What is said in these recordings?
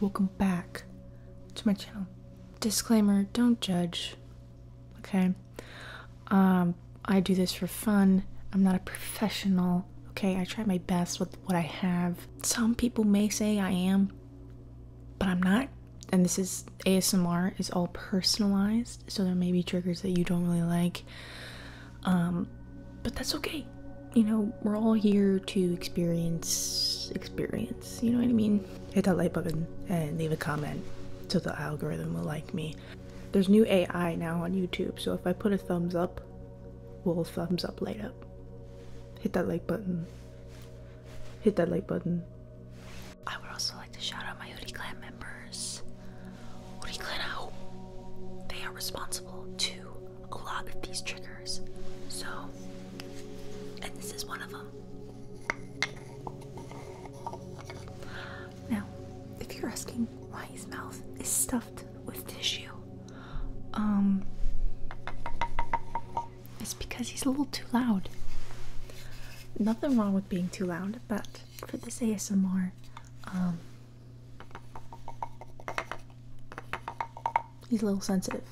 welcome back to my channel. Disclaimer, don't judge. Okay? Um I do this for fun. I'm not a professional. Okay? I try my best with what I have. Some people may say I am, but I'm not. And this is ASMR is all personalized, so there may be triggers that you don't really like. Um but that's okay you know, we're all here to experience experience. You know what I mean? Hit that like button and leave a comment so the algorithm will like me. There's new AI now on YouTube, so if I put a thumbs up, will thumbs up light up. Hit that like button. Hit that like button. I would also like to shout out my Hoodie Clan members. Hoodie Clan out. They are responsible to a lot of these triggers. So and this is one of them. You're asking why his mouth is stuffed with tissue, um, it's because he's a little too loud. Nothing wrong with being too loud, but for this ASMR, um, he's a little sensitive.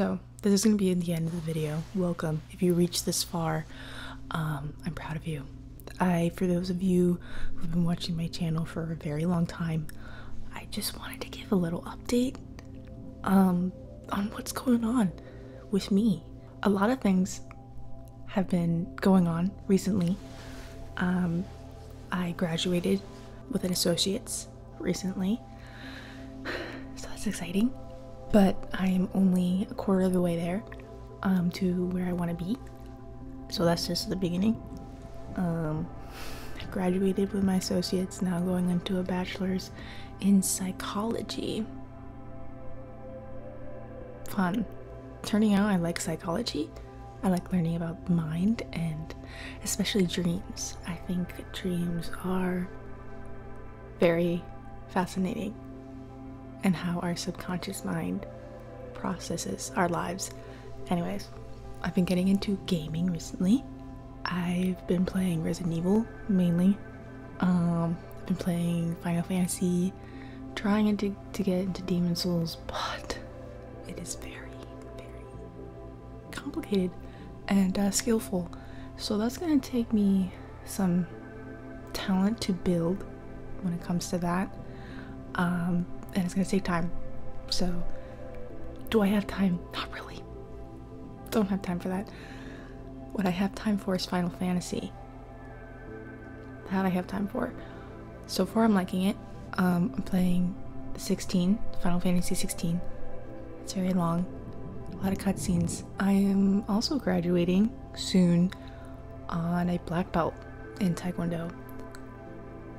So, this is going to be the end of the video. Welcome. If you reached this far, um, I'm proud of you. I, for those of you who've been watching my channel for a very long time, I just wanted to give a little update um, on what's going on with me. A lot of things have been going on recently. Um, I graduated with an associate's recently, so that's exciting but I am only a quarter of the way there um, to where I want to be. So that's just the beginning. Um, I graduated with my associates, now going into a bachelor's in psychology. Fun. Turning out I like psychology. I like learning about the mind and especially dreams. I think dreams are very fascinating and how our subconscious mind processes our lives. Anyways, I've been getting into gaming recently. I've been playing Resident Evil mainly. Um, I've been playing Final Fantasy, trying to, to get into Demon's Souls, but it is very, very complicated and uh, skillful. So that's gonna take me some talent to build when it comes to that. Um, and it's gonna take time. So, do I have time? Not really. Don't have time for that. What I have time for is Final Fantasy. That I have time for. So far, I'm liking it. Um, I'm playing the 16, Final Fantasy 16. It's very long, a lot of cutscenes. I am also graduating soon on a black belt in Taekwondo.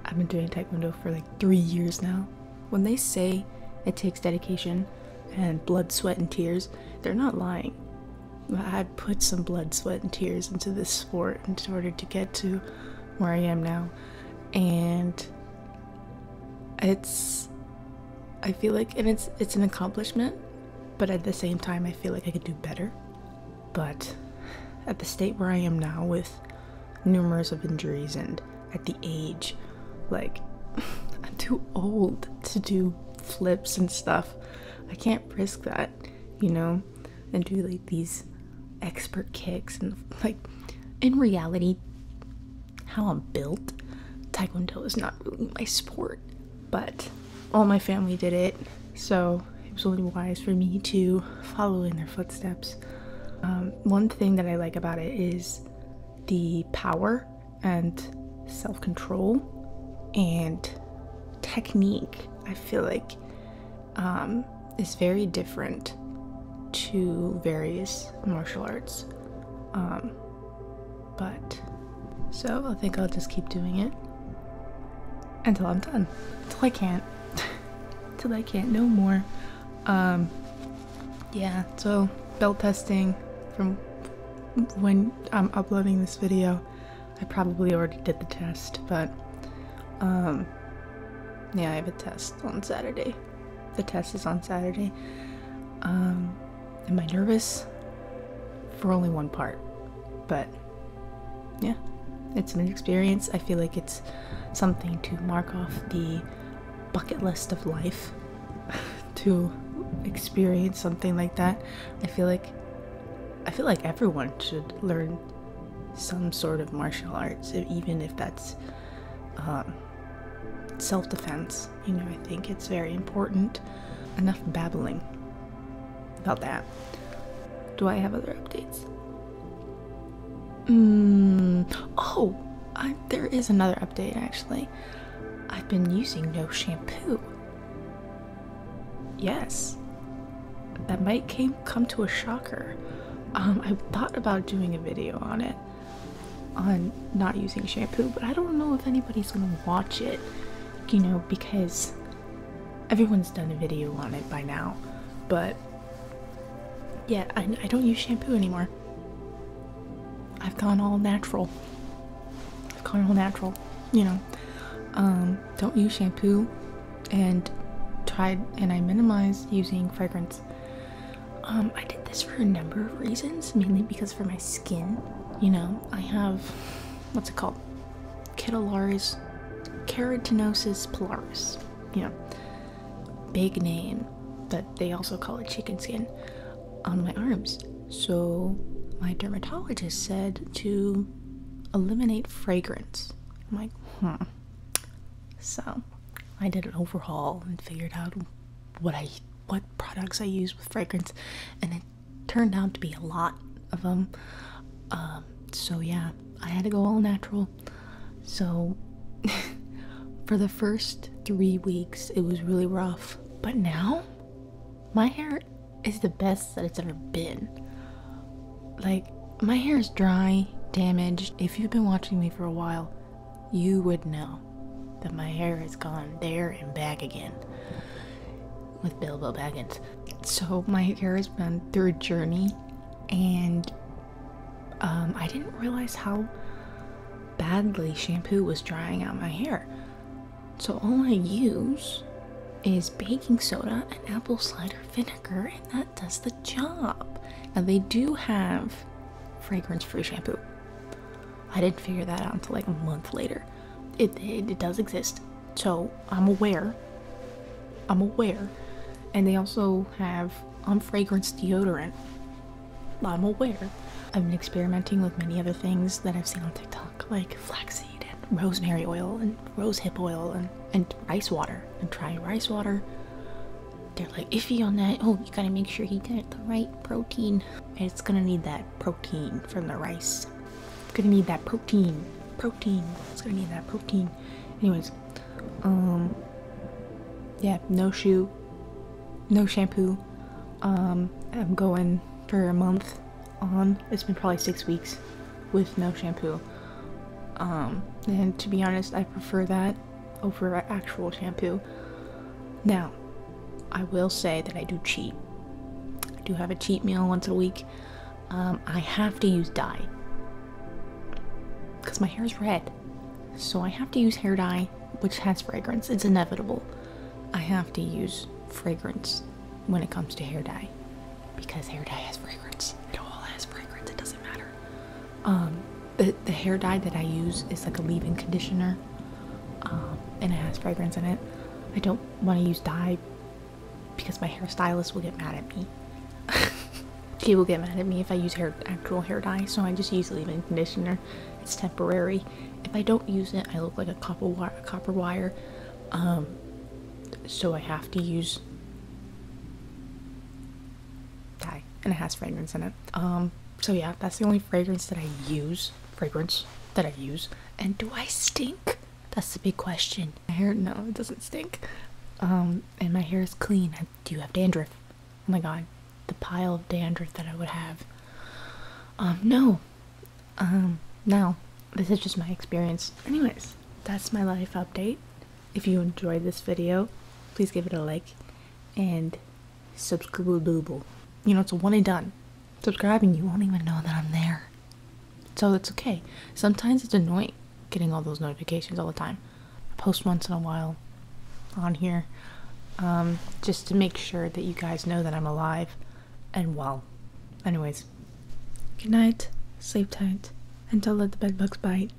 I've been doing Taekwondo for like three years now. When they say it takes dedication and blood, sweat, and tears, they're not lying. I put some blood, sweat, and tears into this sport in order to get to where I am now. And it's I feel like and it's it's an accomplishment, but at the same time I feel like I could do better. But at the state where I am now with numerous of injuries and at the age like I'm too old to do flips and stuff. I can't risk that, you know, and do like these expert kicks and like in reality how I'm built, Taekwondo is not really my sport, but all my family did it, so it was only wise for me to follow in their footsteps. Um, one thing that I like about it is the power and self control and technique, I feel like, um, is very different to various martial arts. Um, but so I think I'll just keep doing it until I'm done. Until I can't. until I can't no more. Um, yeah, so belt testing from when I'm uploading this video. I probably already did the test, but um, yeah, I have a test on Saturday. The test is on Saturday. Um, am I nervous? For only one part, but yeah, it's an experience. I feel like it's something to mark off the bucket list of life to experience something like that. I feel like I feel like everyone should learn some sort of martial arts, even if that's um, self defense. You know, I think it's very important. Enough babbling about that. Do I have other updates? Mm, oh, I, there is another update actually. I've been using no shampoo. Yes, that might came come to a shocker. Um, I thought about doing a video on it, on not using shampoo, but I don't know if anybody's gonna watch it, you know, because everyone's done a video on it by now. But yeah, I, I don't use shampoo anymore. I've gone all natural. I've gone all natural, you know. Um, don't use shampoo and tried and I minimized using fragrance. Um, I did this for a number of reasons, mainly because for my skin, you know, I have what's it called? Keratolaris, keratinosis pilaris, you know, big name, but they also call it chicken skin on my arms. So my dermatologist said to eliminate fragrance. I'm like, hmm. So I did an overhaul and figured out what I what products I use with fragrance, and it turned out to be a lot of them. Um, so yeah, I had to go all natural. So for the first three weeks, it was really rough, but now my hair is the best that it's ever been. Like my hair is dry, damaged. If you've been watching me for a while, you would know that my hair has gone there and back again with Bilbo Baggins. So my hair has been through a journey, and um, I didn't realize how badly shampoo was drying out my hair. So all I use is baking soda and apple cider vinegar, and that does the job. Now they do have fragrance-free shampoo. I didn't figure that out until like a month later. It, it, it does exist, so I'm aware. I'm aware and they also have um, unfragranced deodorant. I'm aware. I've been experimenting with many other things that I've seen on TikTok, like flaxseed rosemary oil and rose hip oil and, and rice water. And try rice water. They're like iffy on that. Oh, you gotta make sure you get the right protein. It's gonna need that protein from the rice. It's gonna need that protein. Protein. It's gonna need that protein. Anyways, um, yeah, no shoe, no shampoo. Um, I'm going for a month on. It's been probably six weeks with no shampoo. Um, and to be honest, I prefer that over actual shampoo. Now, I will say that I do cheat. I do have a cheat meal once a week. Um, I have to use dye because my hair is red. So I have to use hair dye, which has fragrance. It's inevitable. I have to use fragrance when it comes to hair dye because hair dye has fragrance. It all has fragrance. It doesn't matter. Um, the the hair dye that I use is like a leave-in conditioner, um, and it has fragrance in it. I don't want to use dye because my hairstylist will get mad at me. he will get mad at me if I use hair actual hair dye, so I just use leave-in conditioner. It's temporary. If I don't use it, I look like a copper wire. Copper wire. Um, so I have to use dye, and it has fragrance in it. Um, so yeah, that's the only fragrance that I use. Fragrance that I use. And do I stink? That's the big question. My hair, no, it doesn't stink. Um, and my hair is clean. I do you have dandruff. Oh my god, the pile of dandruff that I would have. Um, no. Um, no. This is just my experience. Anyways, that's my life update. If you enjoyed this video, please give it a like and subscribe. You know, it's a one and done. Subscribing, you won't even know that I'm there. So it's okay. Sometimes it's annoying getting all those notifications all the time. I post once in a while on here um, just to make sure that you guys know that I'm alive and well. Anyways, good night, sleep tight, and don't let the bedbugs bite.